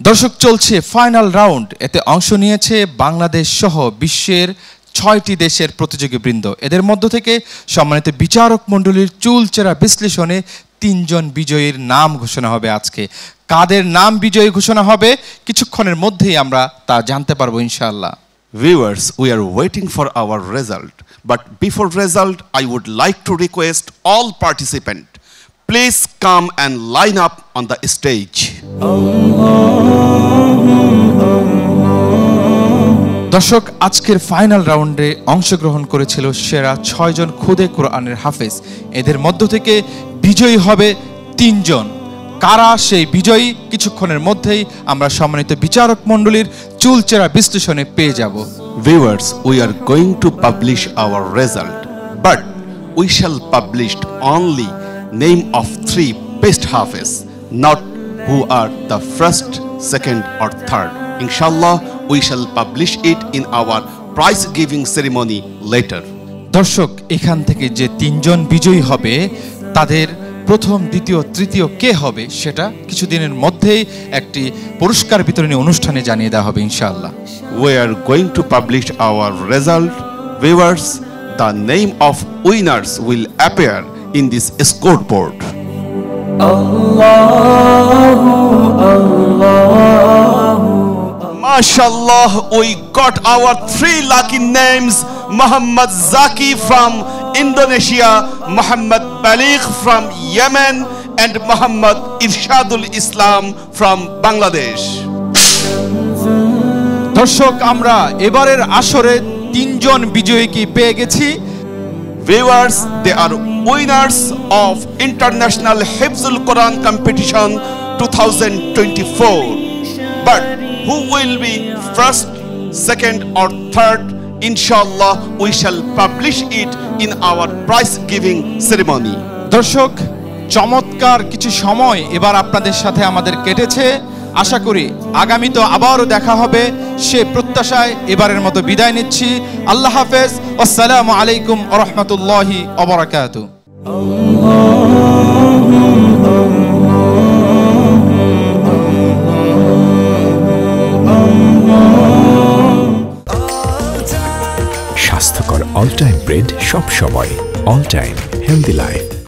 দর্শক চলছে final round. এতে অংশ নিয়েছে বাংলাদেশ সহ বিশ্বের ছয়টি দেশের প্রতিযোগীবৃন্দ এদের মধ্য থেকে সম্মানিত বিচারক মণ্ডলীর চুলচেরা বিশ্লেষণে তিনজন বিজয়ীর নাম ঘোষণা হবে আজকে। কাদের নাম বিজয়ী ঘোষণা হবে কিছুক্ষণের মধ্যেই আমরা তা জানতে পারব ইনশাআল্লাহ। Viewers, we are waiting for our result. But before result, I would like to request all participants, please come and line up on the stage. দর্শক, আজকের ফাইনাল রাউন্ডে অংশগ্রহণ করেছিল সেরা ছয়জন খুদে কোরআনের হাফেজ। এদের মধ্য থেকে বিজয়ী হবে তিনজন। কারা সেই বিজয়ী? কিছুক্ষণের মধ্যেই আমরা সম্মানিত বিচারক মণ্ডলীর চুলচেরা বিশ্লেষণে পেয়ে যাব। Viewers we are going to publish our result but we shall published only name of three best হাফেজ not who are the first second or third ইনশাল্লাহ we shall publish it in our prize giving ceremony later. দর্শক এখান থেকে যে তিনজন বিজয়ী হবে তাদের প্রথম দ্বিতীয় তৃতীয় কে হবে সেটা কিছুদিনের মধ্যেই একটি পুরস্কার বিতরণী অনুষ্ঠানে জানিয়ে দেওয়া হবে ইনশাআল্লাহ we are going to publish our result. Viewers, the name of winners will appear in this scoreboard. MashaAllah, we got our three lucky names Muhammad Zaki from Indonesia, Muhammad Baligh from Yemen, and Muhammad Irshadul Islam from Bangladesh. দর্শক আমরা এবারের আসরে তিনজন বিজয়ীকে পেয়ে গেছি Viewers, they are winners of International Hifzul Quran Competition 2024. But who will be first, second, or third? Inshallah, we shall publish it in our prize giving ceremony. দর্শক চমৎকার কিছু সময় এবার আপনাদের সাথে আমাদের কেটেছে। আশা করি আগামী তো আবারও দেখা হবে। সে প্রত্যাশায় এবারের মতো বিদায় নিচ্ছি। আল্লাহ হাফেজ। আসসালামু আলাইকুম রহমতুল্লাহি অবরাকাতু স্বাস্থ্যকর অল টাইম ব্রেড সব সময় অল টাইম হেলদি লাইফ